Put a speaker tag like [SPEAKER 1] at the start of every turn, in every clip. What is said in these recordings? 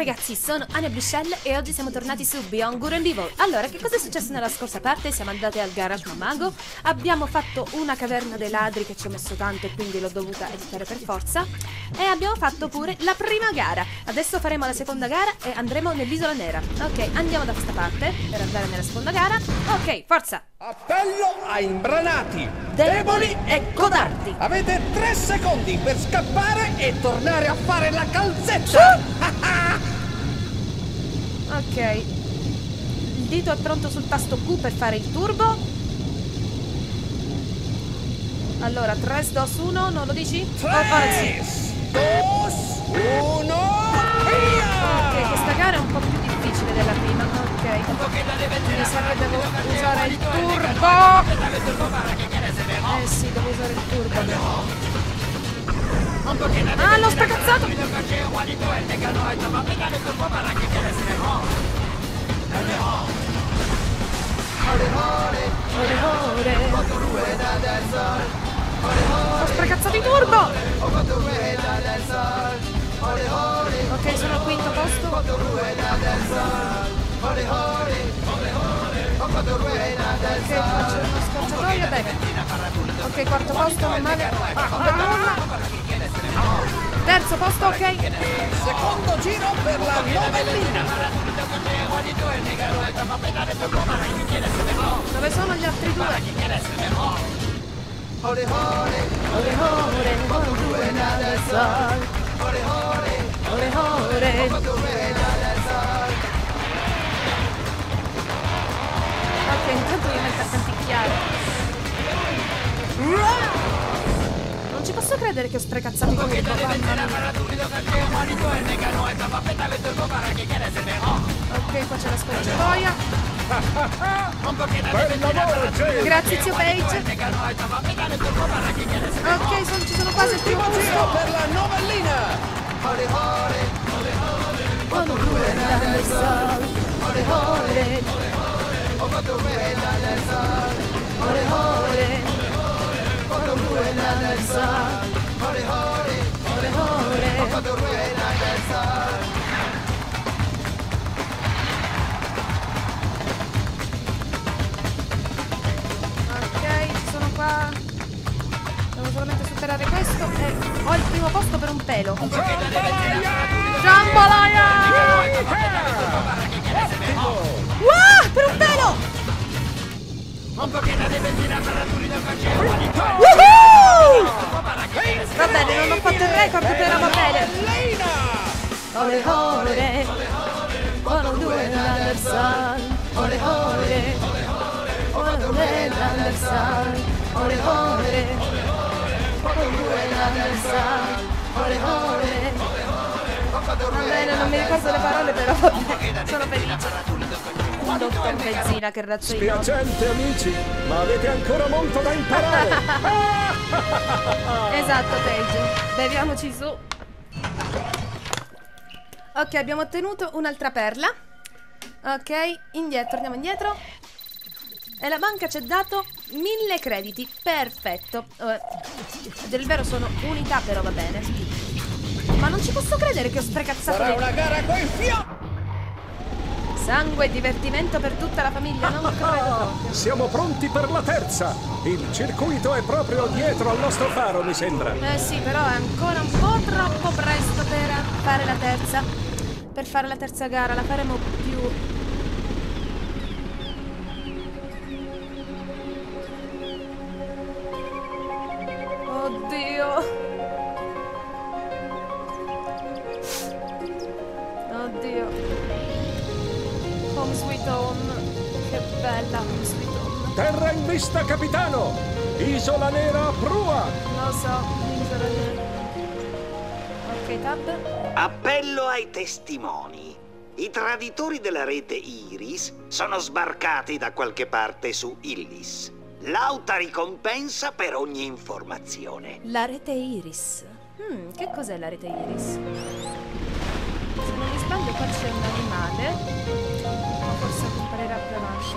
[SPEAKER 1] Ragazzi, sono Ania Bruxelles e oggi siamo tornati su Beyond Good and Evil. Allora, che cosa è successo nella scorsa parte? Siamo andati al garage Mamago, abbiamo fatto una caverna dei ladri che ci ho messo tanto e quindi l'ho dovuta editare per forza e abbiamo fatto pure la prima gara. Adesso faremo la seconda gara e andremo nell'isola nera. Ok, andiamo da questa parte per andare nella seconda gara. Ok, forza!
[SPEAKER 2] Appello ai imbranati,
[SPEAKER 1] Deboli e codardi!
[SPEAKER 2] Avete tre secondi per scappare e tornare a fare la calzetta!
[SPEAKER 1] Ok. Il dito è pronto sul tasto Q per fare il turbo. Allora, 3, 2, 1, non lo dici? Oh, ora sì.
[SPEAKER 2] 3, 2, 1,
[SPEAKER 1] Ok, questa gara è un po' più difficile della prima. Ok. Mi sa che devo usare il turbo. Eh sì, devo usare il turbo. Ah, l'ho ore. Ho sprecazzato i turbo! Ok, sono al quinto posto. Ok, faccio una scorciatoia, bene. Ok, quarto posto, non male. Non per nulla. Terzo posto, ok.
[SPEAKER 2] secondo giro per la novellina!
[SPEAKER 1] Dove sono gli altri due? Ore, ore, ore, ore, nada il sol. Ore, ore, Ok, intanto mi metto a canticchiare. Non ci posso credere che ho sprecazzato mamma mia. Ok, qua c'è la scorciatoia. Grazie zio Page. Ok, sono- ci sono quasi il primo
[SPEAKER 2] giro per la novellina!
[SPEAKER 1] Ore, ore. Superare questo e ho il primo posto per un pelo. Jambalaya! Wow, per un pelo! Va bene, non ho fatto il record, però va bene. Ore, ore, quando due nada il sol. Ore, ore, quando due nada il sol. Ore, ore, quando due nada il sol. Ore, ore. Va bene, non mi ricordo le parole, però. Sono felice. Dottor Benzina che razzo io.
[SPEAKER 3] Spiacente amici, ma avete ancora molto da imparare.
[SPEAKER 1] Esatto, Paige. Beviamoci su. Ok, abbiamo ottenuto un'altra perla. Ok, indietro, andiamo indietro. E la banca ci ha dato mille crediti. Perfetto. Eh, del vero sono unità, però va bene. Ma non ci posso credere che ho sprecazzato
[SPEAKER 2] Sarà
[SPEAKER 1] le...
[SPEAKER 2] una gara coi fiocchi!
[SPEAKER 1] Sangue e divertimento per tutta la famiglia, non credo proprio.
[SPEAKER 3] Siamo pronti per la terza. Il circuito è proprio dietro al nostro faro, mi sembra.
[SPEAKER 1] Eh sì, però è ancora un po' troppo presto per fare la terza. Per fare la terza gara, la faremo più. Oddio. Oddio. Home sweet home. Che bella home sweet home.
[SPEAKER 3] Terra in vista, capitano. Isola nera a prua.
[SPEAKER 1] Lo so, l'isola nera. Ok, tab.
[SPEAKER 4] Appello ai testimoni. I traditori della rete Iris sono sbarcati da qualche parte su Illis. Lauta ricompensa per ogni informazione.
[SPEAKER 1] La rete Iris. Hmm, che cos'è la rete Iris? Se non mi sbaglio qua c'è un animale. Ma forse comparirà più avanti.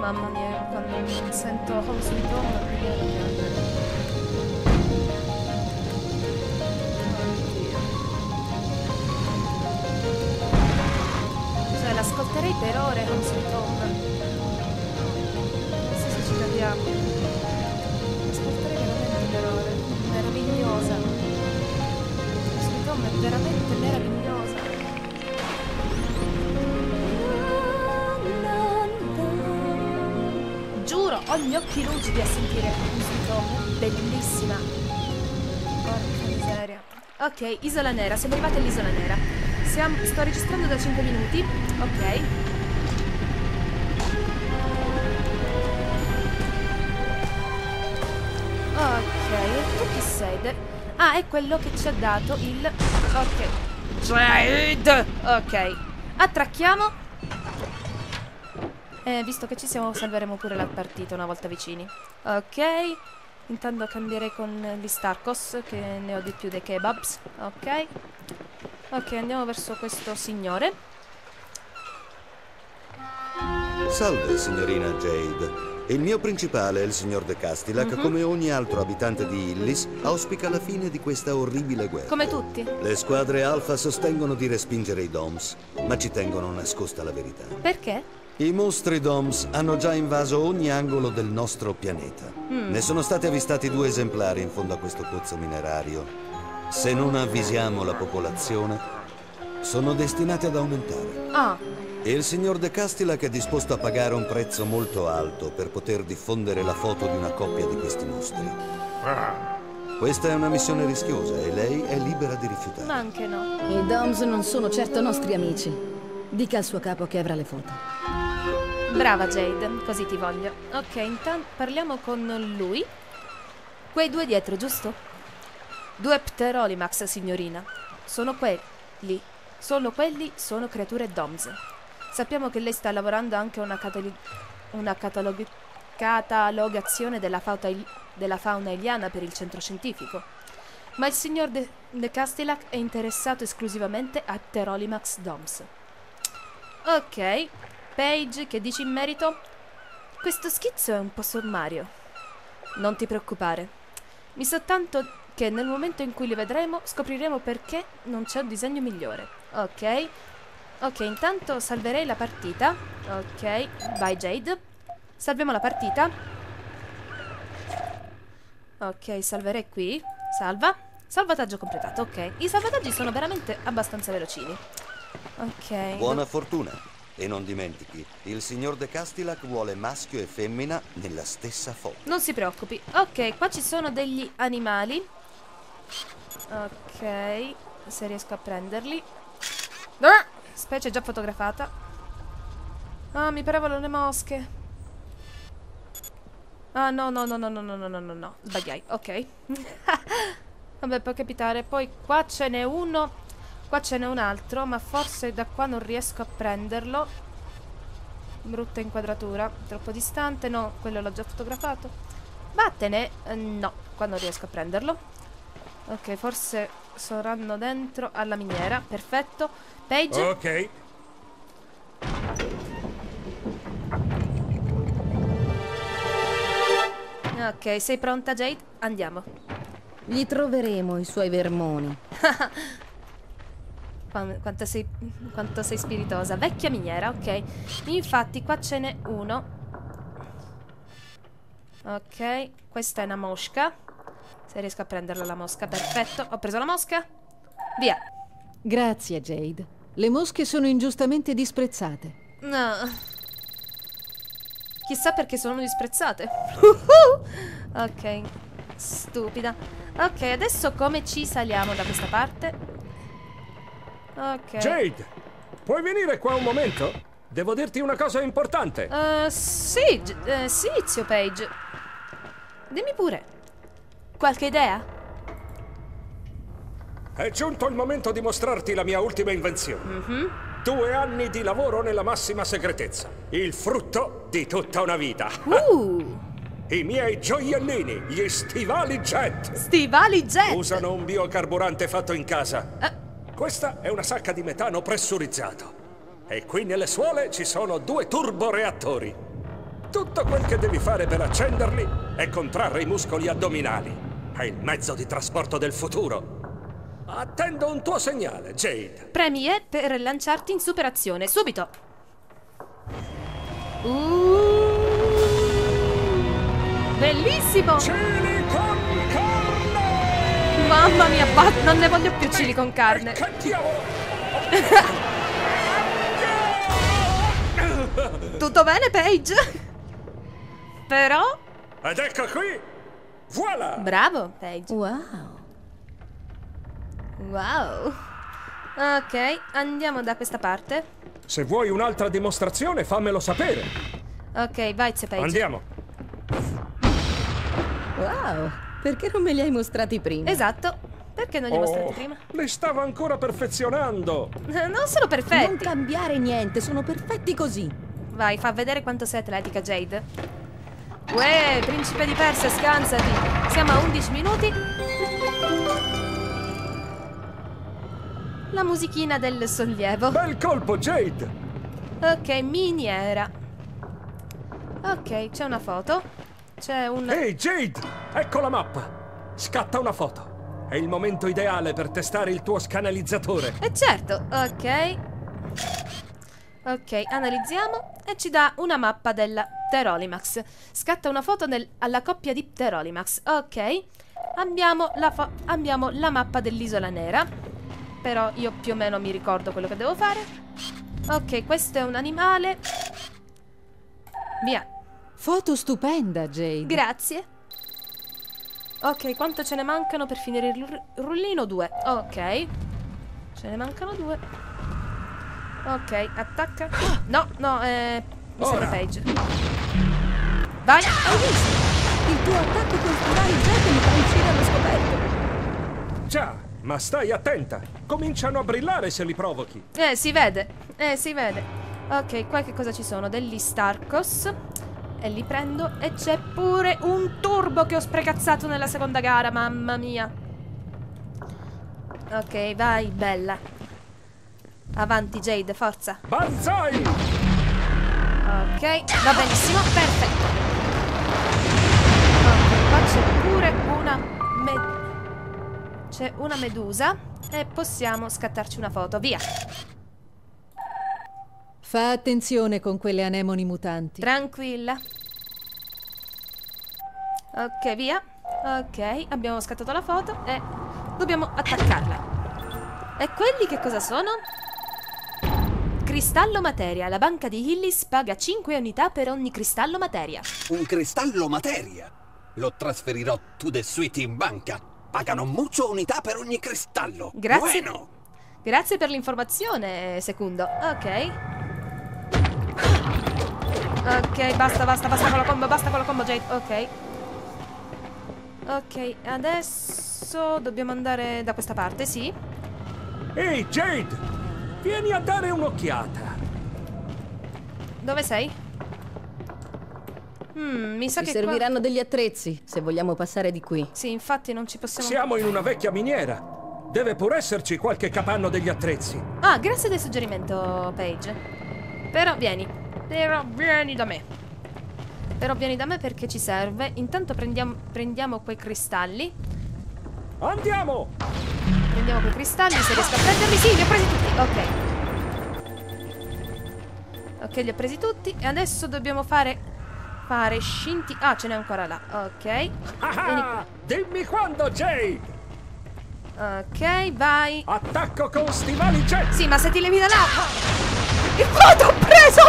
[SPEAKER 1] Mamma mia, quando sento Sweet Home Aspetterei per ore con Sweet Home. Non so se ci capiamo. Aspetterei veramente per ore. Meravigliosa. Home è veramente meravigliosa. Giuro, ho gli occhi lucidi a sentire Home. Bellissima. Porca miseria. Ok, Isola Nera, siamo arrivati all'Isola Nera. Siamo- sto registrando da 5 minuti. Ok. Ok, tu chi sei? Ah, è quello che ci ha dato il... Ok. Jade! Ok. Attracchiamo. Eh, visto che ci siamo, salveremo pure la partita una volta vicini. Ok. Intanto cambierei con gli Starkos, che ne ho di più dei kebabs. Ok. Ok, andiamo verso questo signore.
[SPEAKER 5] Salve, signorina Jade. Il mio principale, il signor De Castillac, come ogni altro abitante di Illis, auspica la fine di questa orribile guerra.
[SPEAKER 1] Come tutti.
[SPEAKER 5] Le squadre Alfa sostengono di respingere i Doms, ma ci tengono nascosta la verità.
[SPEAKER 1] Perché?
[SPEAKER 5] I mostri Doms hanno già invaso ogni angolo del nostro pianeta. Ne sono stati avvistati due esemplari in fondo a questo pozzo minerario. Se non avvisiamo la popolazione, sono destinati ad aumentare.
[SPEAKER 1] Ah,
[SPEAKER 5] E il signor De Castillac è disposto a pagare un prezzo molto alto per poter diffondere la foto di una coppia di questi mostri. Questa è una missione rischiosa e lei è libera di rifiutare.
[SPEAKER 1] ma anche no.
[SPEAKER 6] I Doms non sono certo nostri amici. Dica al suo capo che avrà le foto.
[SPEAKER 1] Brava Jade, così ti voglio. Ok, intanto parliamo con lui. Quei due dietro, giusto? Due Pterolimax, signorina. Sono quelli. Solo quelli sono creature DOMS. Sappiamo che lei sta lavorando anche a una, catali- una catalog- catalogazione della, il- della fauna iliana per il centro scientifico. Ma il signor De, De Castellac è interessato esclusivamente a Pterolimax DOMS. Ok, Paige, che dici in merito? Questo schizzo è un po' sommario. Non ti preoccupare. Mi so tanto che nel momento in cui li vedremo scopriremo perché non c'è un disegno migliore. Ok? Ok, intanto salverei la partita. Ok, vai Jade. Salviamo la partita. Ok, salverei qui. Salva. Salvataggio completato, ok. I salvataggi sono veramente abbastanza velocini. Ok.
[SPEAKER 5] Buona fortuna. E non dimentichi, il signor De Castillac vuole maschio e femmina nella stessa foto.
[SPEAKER 1] Non si preoccupi. Ok, qua ci sono degli animali. Ok, se riesco a prenderli. Ah, specie già fotografata. Ah, mi parevano le mosche. Ah, no, no, no, no, no, no, no, no, no, no. Sbagliai, ok. Vabbè, può capitare. Poi qua ce n'è uno. Qua ce n'è un altro, ma forse da qua non riesco a prenderlo. Brutta inquadratura. Troppo distante. No, quello l'ho già fotografato. Vattene. Eh, no, qua non riesco a prenderlo. Ok, forse saranno dentro alla miniera. Perfetto. Paige.
[SPEAKER 3] Ok.
[SPEAKER 1] Ok, sei pronta, Jade? Andiamo.
[SPEAKER 6] Gli troveremo i suoi vermoni.
[SPEAKER 1] Qua- Quanto sei, quanto sei spiritosa. Vecchia miniera, ok. Infatti, qua ce n'è uno. Ok, questa è una mosca. Se riesco a prenderla la mosca, perfetto. Ho preso la mosca. Via.
[SPEAKER 6] Grazie, Jade. Le mosche sono ingiustamente disprezzate.
[SPEAKER 1] No. Chissà perché sono disprezzate. ok, stupida. Ok, adesso come ci saliamo da questa parte? Ok.
[SPEAKER 3] Jade, puoi venire qua un momento? Devo dirti una cosa importante.
[SPEAKER 1] Eh, sì, eh, sì, zio Page. Dimmi pure. Qualche idea?
[SPEAKER 3] È giunto il momento di mostrarti la mia ultima invenzione. Due anni di lavoro nella massima segretezza. Il frutto di tutta una vita.
[SPEAKER 1] Uh,
[SPEAKER 3] I miei gioiellini, gli stivali jet.
[SPEAKER 1] stivali jet.
[SPEAKER 3] Usano un biocarburante fatto in casa.
[SPEAKER 1] Eh.
[SPEAKER 3] Questa è una sacca di metano pressurizzato. E qui nelle suole ci sono due turboreattori. Tutto quel che devi fare per accenderli è contrarre i muscoli addominali. È il mezzo di trasporto del futuro. Attendo un tuo segnale, Jade.
[SPEAKER 1] Premi E per lanciarti in superazione, subito. Uh, bellissimo!
[SPEAKER 3] Chili con carne!
[SPEAKER 1] Mamma mia, non ne voglio più chili con carne.
[SPEAKER 3] Che!
[SPEAKER 1] Tutto bene, Paige? Però...
[SPEAKER 3] Ed ecco qui! Voilà!
[SPEAKER 1] Bravo, Paige.
[SPEAKER 6] Wow.
[SPEAKER 1] Wow. Ok, andiamo da questa parte.
[SPEAKER 3] Se vuoi un'altra dimostrazione, fammelo sapere.
[SPEAKER 1] Ok, vai, Paige.
[SPEAKER 3] Andiamo.
[SPEAKER 6] Wow. Perché non me li hai mostrati prima?
[SPEAKER 1] Esatto. Perché non li
[SPEAKER 3] Oh,
[SPEAKER 1] mostrati prima?
[SPEAKER 3] li stavo ancora perfezionando.
[SPEAKER 1] Non sono
[SPEAKER 6] Non
[SPEAKER 1] perfetti.
[SPEAKER 6] cambiare niente, sono perfetti così.
[SPEAKER 1] Vai, fa vedere quanto sei atletica, Jade. Uè, principe di Persia, scansati. Siamo a 11 minuti. La musichina del sollievo.
[SPEAKER 3] Bel colpo, Jade!
[SPEAKER 1] Ok, miniera. Ok, c'è una foto. C'è un...
[SPEAKER 3] Ehi, Jade! Ecco la mappa! Scatta una foto. È il momento ideale per testare il tuo scanalizzatore.
[SPEAKER 1] Eh certo, ok. Ok, analizziamo e ci dà una mappa della Pterolimax. Scatta una foto del- alla coppia di Pterolimax. Ok, abbiamo la, abbiamo la mappa dell'isola nera. Però io più o meno mi ricordo quello che devo fare. Ok, questo è un animale. Via,
[SPEAKER 6] Foto stupenda, Jade.
[SPEAKER 1] grazie. Ok, quanto ce ne mancano per finire il ru- rullino? Due. Ok. Ce ne mancano due. Ok, attacca. No, no, eh. Mi serve
[SPEAKER 3] Ora.
[SPEAKER 1] Page. Vai!
[SPEAKER 6] Hai visto? Il tuo attacco colturale jet mi fa uscire allo scoperto.
[SPEAKER 3] Già, ma stai attenta. Cominciano a brillare se li provochi.
[SPEAKER 1] Eh, si vede. Eh, si vede. Ok, qua che cosa ci sono? Degli Starkos. E li prendo. E c'è pure un turbo che ho sprecazzato nella seconda gara, mamma mia. Ok, vai, bella. Avanti, Jade, forza.
[SPEAKER 3] Banzai!
[SPEAKER 1] Ok, va benissimo, perfetto. Ok, qua c'è pure una me- C'è una medusa e possiamo scattarci una foto, via.
[SPEAKER 6] Fa attenzione con quelle anemoni mutanti.
[SPEAKER 1] Tranquilla. Ok, via. Ok, abbiamo scattato la foto e dobbiamo attaccarla. E quelli che cosa sono? Cristallo materia. La banca di Hillis paga 5 unità per ogni cristallo materia.
[SPEAKER 2] Un cristallo materia. Lo trasferirò to the suite in banca. Pagano mucho unità per ogni cristallo.
[SPEAKER 1] Grazie.
[SPEAKER 2] Bueno.
[SPEAKER 1] Grazie per l'informazione, secondo. Ok. Ok, basta, basta, basta con la combo, basta con la combo, Jade. Ok. Ok, adesso dobbiamo andare da questa parte, sì.
[SPEAKER 3] Ehi, Jade! Vieni a dare un'occhiata.
[SPEAKER 1] Dove sei? Hmm, mi sa
[SPEAKER 6] Ci
[SPEAKER 1] che qua-
[SPEAKER 6] serviranno degli attrezzi se vogliamo passare di qui.
[SPEAKER 1] Sì, infatti non ci possiamo...
[SPEAKER 3] Siamo in una vecchia miniera. Deve pur esserci qualche capanno degli attrezzi.
[SPEAKER 1] Ah, grazie del suggerimento, Paige. Però vieni. Però vieni da me. Però vieni da me perché ci serve. Intanto prendiamo, prendiamo quei cristalli.
[SPEAKER 3] Andiamo!
[SPEAKER 1] Prendiamo quei cristalli, se riesco a prenderli. Sì, li ho presi tutti. Ok. Ok, li ho presi tutti. E adesso dobbiamo fare... Fare scinti... Ah, ce n'è ancora là. Ok. Vieni
[SPEAKER 3] Ah, dimmi quando,
[SPEAKER 1] qua. Ok, vai.
[SPEAKER 3] Attacco con stivali jet!
[SPEAKER 1] Sì, ma se ti levi da là... Il foto ho preso!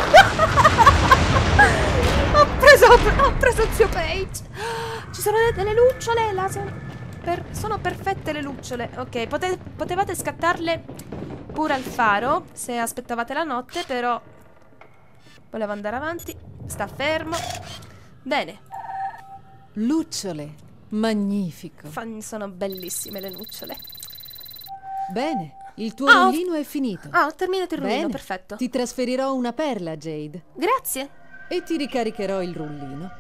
[SPEAKER 1] ho preso... Ho preso zio Page! Ci sono de- delle lucciole, sono, per- sono perfette le lucciole. Ok, pote- potevate scattarle pure al faro se aspettavate la notte, però... Volevo andare avanti. Sta fermo. Bene,
[SPEAKER 6] Lucciole. Magnifico.
[SPEAKER 1] fa- sono bellissime le lucciole.
[SPEAKER 6] Bene, il tuo
[SPEAKER 1] Ah,
[SPEAKER 6] rullino è finito.
[SPEAKER 1] Ah, ho terminato il rullino,
[SPEAKER 6] Bene,
[SPEAKER 1] perfetto.
[SPEAKER 6] Ti trasferirò una perla, Jade,
[SPEAKER 1] Grazie.
[SPEAKER 6] e ti ricaricherò il rullino.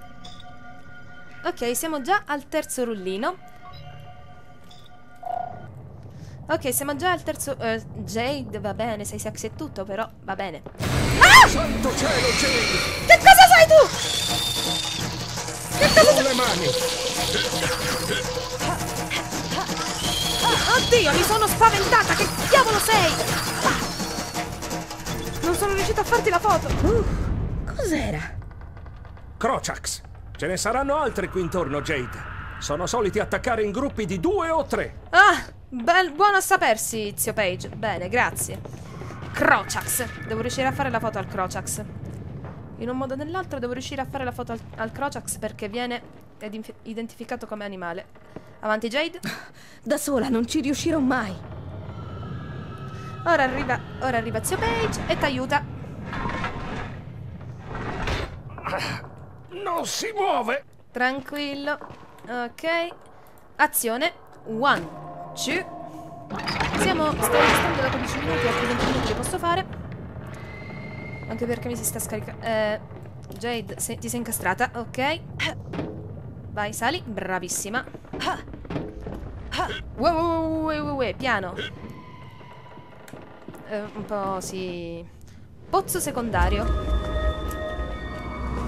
[SPEAKER 1] Ok, siamo già al terzo rullino. Ok, siamo già al terzo... eh, Jade, va bene, sei sexy e tutto, però va bene.
[SPEAKER 3] Santo cielo, Jade!
[SPEAKER 1] Che cosa sai tu?
[SPEAKER 3] Con le mani!
[SPEAKER 1] Oddio, mi sono spaventata! Che diavolo sei? Non sono riuscita a farti la foto.
[SPEAKER 6] Cos'era?
[SPEAKER 3] Crochax. Ce ne saranno altri qui intorno, Jade. Sono soliti attaccare in gruppi di due o tre.
[SPEAKER 1] Ah, bel, buono a sapersi, zio Page. Bene, grazie. Crochax. Devo riuscire a fare la foto al Crochax. In un modo o nell'altro devo riuscire a fare la foto al, al Crochax perché viene ed- identificato come animale. Avanti, Jade.
[SPEAKER 6] Da sola non ci riuscirò mai.
[SPEAKER 1] Ora arriva, ora arriva zio Page e t'aiuta.
[SPEAKER 3] Non si muove!
[SPEAKER 1] Tranquillo. Ok. Azione. One, two. Siamo. Sto registrando da 15 minuti, altri 20 minuti li posso fare. Anche perché mi si sta scaricando. Eh, Jade, se- ti sei incastrata. Ok. Vai, sali. Bravissima. Wow, wow, wow, wow, piano. Eh, un po' sì. Pozzo secondario.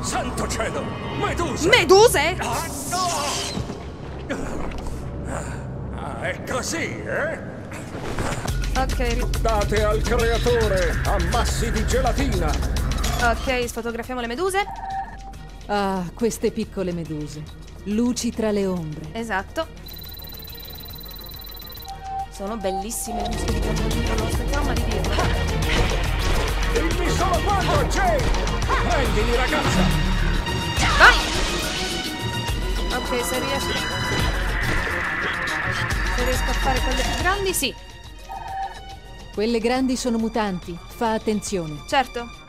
[SPEAKER 3] Santo cielo! Medusa!
[SPEAKER 1] Meduse?
[SPEAKER 3] ah, no! È così, eh?
[SPEAKER 1] Ok,
[SPEAKER 3] Date al creatore ammassi di gelatina!
[SPEAKER 1] ok, sfotografiamo le meduse.
[SPEAKER 7] Ah, queste piccole meduse. Luci tra le ombre.
[SPEAKER 1] Esatto. Sono bellissime le bambino, non aspettiamo di dirlo.
[SPEAKER 3] Dimmi solo quando, Jade! Prendimi, ragazza!
[SPEAKER 1] Vai! Ok, se riesco... Se riesco a fare quelle più grandi, sì.
[SPEAKER 7] Quelle grandi sono mutanti. Fa attenzione.
[SPEAKER 1] Certo.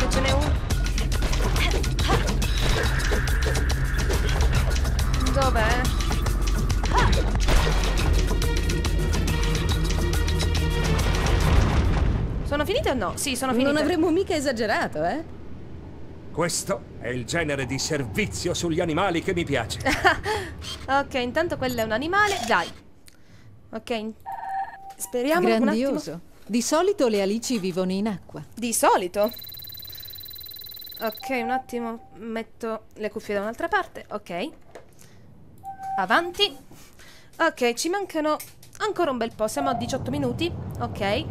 [SPEAKER 3] Jade,
[SPEAKER 1] ce n'è uno. Dov'è? Sono finite o no? Sì, sono finite.
[SPEAKER 6] Non avremmo mica esagerato, eh?
[SPEAKER 3] Questo è il genere di servizio sugli animali che mi piace.
[SPEAKER 1] Ok, intanto quello è un animale. Dai. Ok. Speriamo un attimo.
[SPEAKER 7] Grandioso. Di solito le alici vivono in acqua.
[SPEAKER 1] Di solito. Ok, un attimo. Metto le cuffie da un'altra parte. Ok. Avanti. Ok, ci mancano ancora un bel po'. Siamo a 18 minuti. Ok.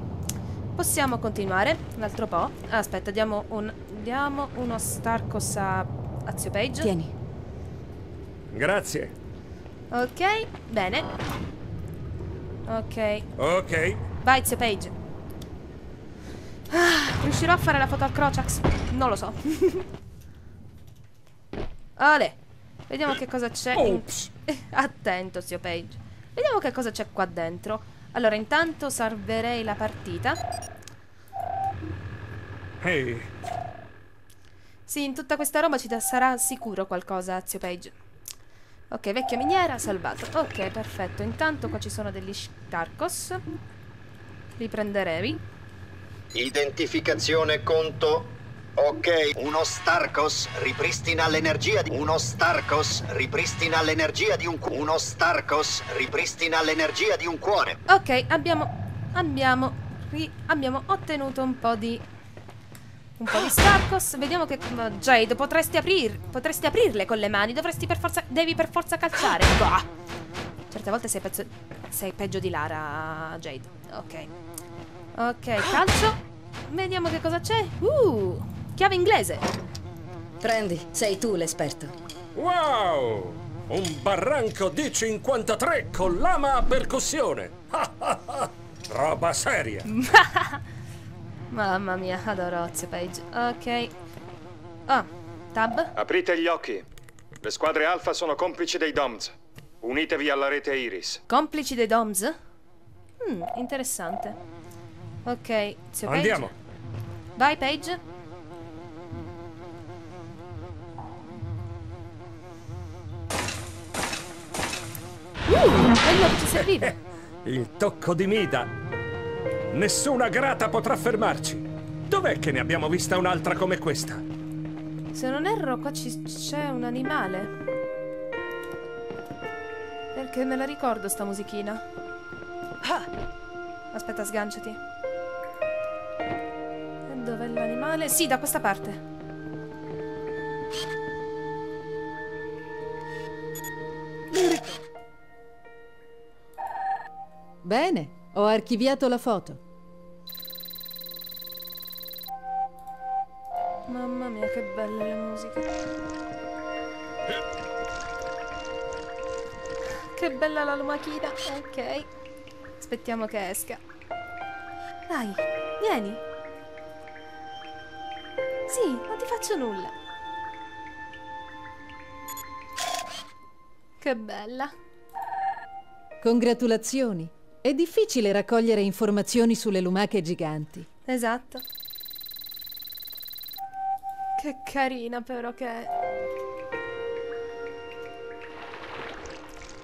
[SPEAKER 1] Possiamo continuare un altro po'. Aspetta, diamo un. Diamo uno Starcos a, a Zio Page.
[SPEAKER 7] Tieni.
[SPEAKER 3] Grazie.
[SPEAKER 1] Ok, bene. Ok,
[SPEAKER 3] Ok.
[SPEAKER 1] vai Zio Page. Ah, riuscirò a fare la foto al Crochax? Non lo so. Ale, vediamo che cosa c'è. in-. Attento, Zio Page. Vediamo che cosa c'è qua dentro. Allora, intanto salverei la partita.
[SPEAKER 3] Ehi,
[SPEAKER 1] Sì, in tutta questa roba ci sarà sicuro qualcosa, Zio Page. Ok, vecchia miniera, salvato. Ok, perfetto. Intanto qua ci sono degli Starkos. Li prenderei.
[SPEAKER 4] Identificazione conto. Ok, uno Starkos ripristina l'energia di uno Starkos ripristina l'energia di un uno Starkos ripristina l'energia di un cuore.
[SPEAKER 1] Ok, abbiamo abbiamo ri- abbiamo ottenuto un po' di un po' di Starkos. Vediamo che ma, Jade potresti aprir potresti aprirle con le mani, dovresti per forza devi per forza calciare. Bah. Certe volte sei, pezzo- sei peggio di Lara, Jade. Ok. Ok, calcio. Vediamo che cosa c'è. Uh, chiave inglese.
[SPEAKER 6] Prendi, sei tu l'esperto.
[SPEAKER 3] wow! Un barranco D53 con lama a percussione. Roba seria.
[SPEAKER 1] Mamma mia, adoro Zio Page. Ok. Ah, tab.
[SPEAKER 8] Aprite gli occhi. Le squadre Alfa sono complici dei DOMS. Unitevi alla rete Iris.
[SPEAKER 1] Complici dei DOMS? Hmm, interessante. Ok, Zio Page.
[SPEAKER 3] Andiamo.
[SPEAKER 1] Vai, Page. Uh, quello che ci serviva.
[SPEAKER 3] Il tocco di Mida. Nessuna grata potrà fermarci. Dov'è che ne abbiamo vista un'altra come questa?
[SPEAKER 1] Se non erro, qua ci- c'è un animale. Perché me la ricordo sta musichina. Ah! Aspetta, sganciati. Dov'è l'animale? Sì, da questa parte.
[SPEAKER 7] Bene, ho archiviato la foto.
[SPEAKER 1] Mamma mia, che belle le musiche. Che bella la lumachina. Ok. Aspettiamo che esca. Dai, vieni. Sì, non ti faccio nulla. Che bella.
[SPEAKER 7] Congratulazioni. È difficile raccogliere informazioni sulle lumache giganti.
[SPEAKER 1] Esatto. Che carina però che è.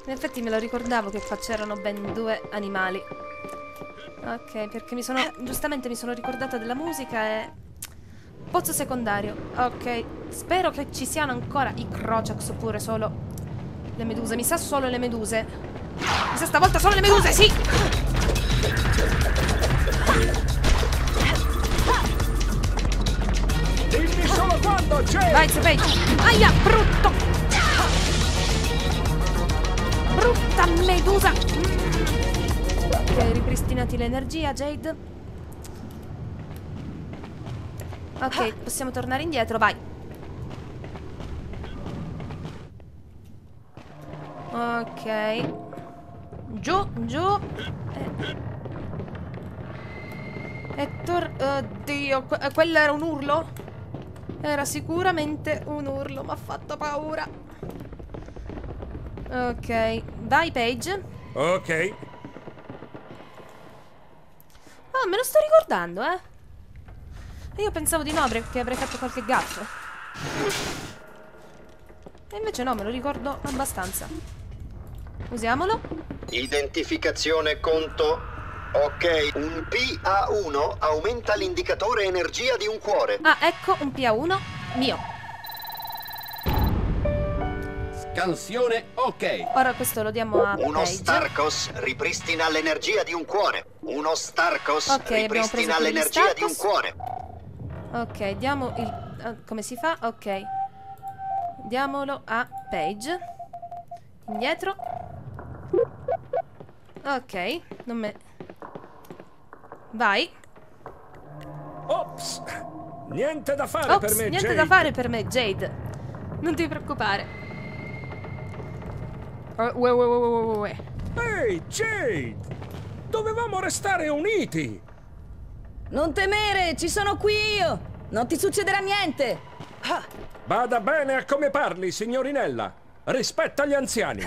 [SPEAKER 1] In effetti me lo ricordavo che qua c'erano ben due animali. Ok, perché mi sono... Giustamente mi sono ricordata della musica e... Pozzo secondario. Ok, spero che ci siano ancora i Crocax oppure solo le meduse. Mi sa solo le meduse. Mi sa stavolta solo le meduse, sì!
[SPEAKER 3] Dimmi solo quando, Jay!
[SPEAKER 1] Vai, Zepei! Aia, brutto! Brutta medusa! Ok, ripristinati l'energia, Jade. Ok, possiamo tornare indietro, vai. Ok. Giù, giù. E, e tor... Oddio, que- eh, quello era un urlo? Era sicuramente un urlo, mi ha fatto paura. Ok, vai Paige.
[SPEAKER 3] Ok.
[SPEAKER 1] Ah, me lo sto ricordando, eh. E Io pensavo di no, perché avrei fatto qualche gaffo. E invece no, me lo ricordo abbastanza. Usiamolo.
[SPEAKER 9] Identificazione conto. Ok, un PA1 aumenta l'indicatore energia di un cuore.
[SPEAKER 1] Ah, ecco un PA1 mio.
[SPEAKER 2] Scansione ok.
[SPEAKER 1] Ora questo lo diamo a
[SPEAKER 9] Uno
[SPEAKER 1] Paige.
[SPEAKER 9] Starcos ripristina l'energia di un cuore. Uno Starcos
[SPEAKER 1] Ok, abbiamo preso
[SPEAKER 9] ripristina l'energia di un cuore.
[SPEAKER 1] Ok, diamo il... eh, come si fa? Ok. Diamolo a Paige. Indietro. Ok, non me... Vai.
[SPEAKER 3] Ops! Niente da fare per
[SPEAKER 1] Ops,
[SPEAKER 3] me,
[SPEAKER 1] niente
[SPEAKER 3] Jade.
[SPEAKER 1] da fare per me, Jade. Non ti preoccupare. Oh, ue, ue, ue, ue, ue.
[SPEAKER 3] Ehi, Jade! Dovevamo restare uniti!
[SPEAKER 6] Non temere, ci sono qui io! Non ti succederà niente!
[SPEAKER 3] Bada bene a come parli, signorinella! Rispetta gli anziani!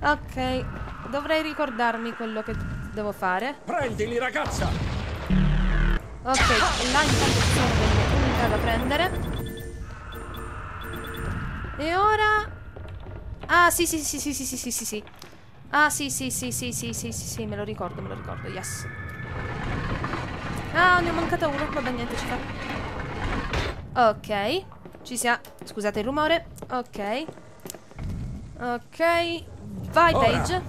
[SPEAKER 1] Ok, dovrei ricordarmi quello che devo fare.
[SPEAKER 3] Prendili, ragazza!
[SPEAKER 1] Ok, là intanto ci sono delle unità da prendere. E ora... Ah, sì, sì, sì, sì, sì, sì, sì, sì, sì. Ah, sì, sì, sì, sì, sì, sì, sì, sì, me lo ricordo, me lo ricordo, yes. Ah, ne ho mancato uno, vabbè, niente, ci fa. Ok, ci sia... Scusate il rumore. Ok. Ok, vai,
[SPEAKER 3] Ora.
[SPEAKER 1] Paige.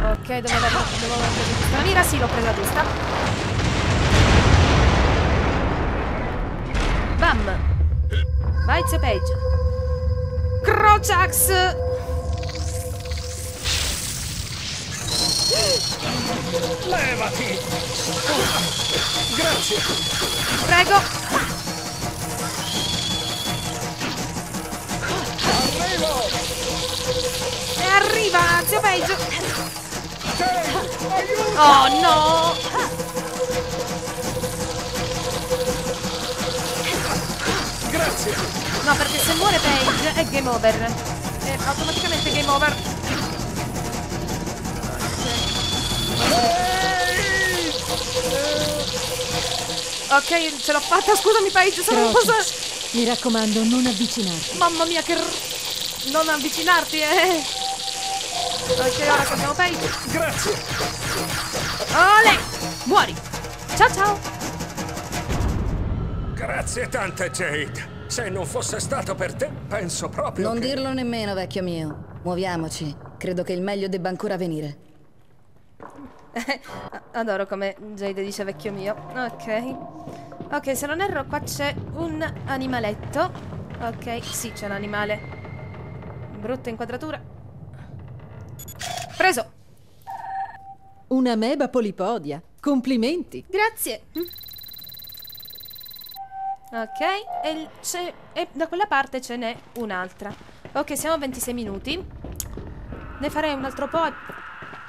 [SPEAKER 1] Ok, dovevo giusta la mira? Sì, l'ho presa giusta. Bam! Vai, zio Page. Crocax!
[SPEAKER 3] Levati! Grazie!
[SPEAKER 1] Prego!
[SPEAKER 3] Arrivo!
[SPEAKER 1] E arriva, zio Page! Oh no!
[SPEAKER 3] Grazie!
[SPEAKER 1] No, perché se muore Paige è game over. È automaticamente game over. Ok, ce l'ho fatta, scusami Paige, sono un po'...
[SPEAKER 7] Mi raccomando, non avvicinarti.
[SPEAKER 1] Mamma mia, che... r- Non avvicinarti, eh! Ok, ora cambiamo Paige.
[SPEAKER 3] Grazie!
[SPEAKER 1] Ole! Muori! Ciao ciao!
[SPEAKER 3] Grazie tante, Jade! Se non fosse stato per te, penso proprio
[SPEAKER 6] Non
[SPEAKER 3] che...
[SPEAKER 6] dirlo nemmeno, vecchio mio. Muoviamoci. Credo che il meglio debba ancora venire.
[SPEAKER 1] Adoro come Jade dice vecchio mio. Ok. Ok, se non erro qua c'è un animaletto. Ok, sì, c'è un animale. Brutta inquadratura. Preso!
[SPEAKER 7] Una meba polipodia. Complimenti.
[SPEAKER 1] Grazie. Ok, e, e da quella parte ce n'è un'altra. Ok, siamo a 26 minuti. Ne farei un altro po'.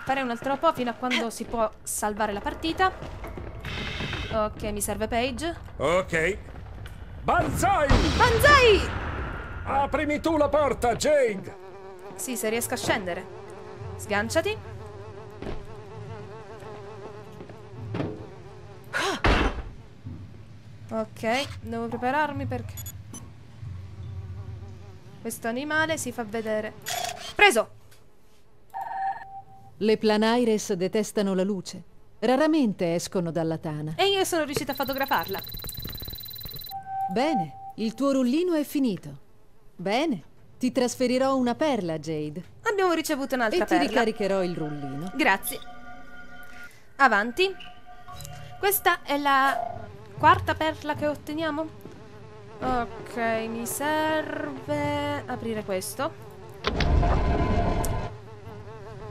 [SPEAKER 1] Farei un altro po' fino a quando si può salvare la partita. Ok, mi serve Page.
[SPEAKER 3] Ok. Banzai!
[SPEAKER 1] Banzai!
[SPEAKER 3] Aprimi tu la porta, Jade!
[SPEAKER 1] Sì, se riesco a scendere. Sganciati. Ok, devo prepararmi perché... Questo animale si fa vedere. Preso!
[SPEAKER 7] Le Planaires detestano la luce. Raramente escono dalla tana.
[SPEAKER 1] E io sono riuscita a fotografarla.
[SPEAKER 7] Bene, il tuo rullino è finito. Bene, ti trasferirò una perla, Jade.
[SPEAKER 1] Abbiamo ricevuto
[SPEAKER 7] E
[SPEAKER 1] un'altra
[SPEAKER 7] ti
[SPEAKER 1] perla.
[SPEAKER 7] ricaricherò il rullino.
[SPEAKER 1] Grazie. Avanti. Questa è la quarta perla che otteniamo. Ok, mi serve aprire questo.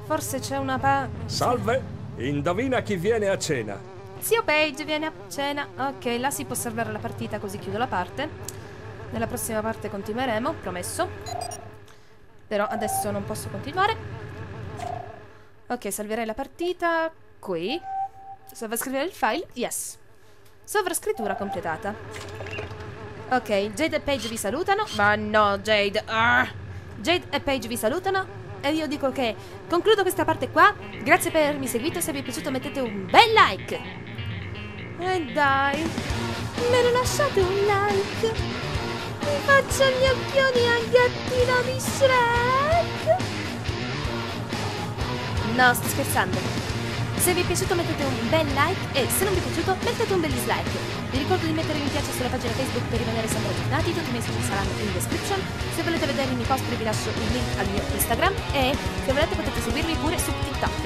[SPEAKER 1] Forse c'è una pa...
[SPEAKER 3] Salve! Indovina chi viene a cena.
[SPEAKER 1] Zio Page viene a cena. Ok, là si può salvare la partita, così chiudo la parte. Nella prossima parte continueremo, promesso. Però adesso non posso continuare. Ok, salverei la partita qui. Sovrascrivere il file? Yes. Sovrascrittura completata. Ok, Jade e Paige vi salutano. Ma no, Jade. Arr. Jade e Paige vi salutano. E io dico che concludo questa parte qua. Grazie per avermi seguito. Se vi è piaciuto mettete un bel like. E dai. Me lo lasciate un like. Mi faccio gli occhioni al gattino di Shrek. No, sto scherzando. Se vi è piaciuto mettete un bel like e se non vi è piaciuto mettete un bel dislike. Vi ricordo di mettere mi piace sulla pagina Facebook per rimanere sempre aggiornati, tutti i miei social saranno in description. Se volete vedere i miei post vi lascio il link al mio Instagram e se volete potete seguirmi pure su TikTok.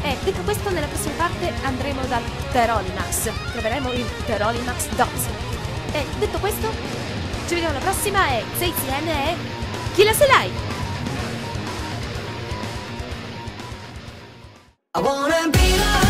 [SPEAKER 1] E detto questo, nella prossima parte andremo dal Terolimax. Troveremo il Terolimax Dots. E detto questo, ci vediamo alla prossima e 6CN e chi la se l'hai?
[SPEAKER 10] I wanna be loved.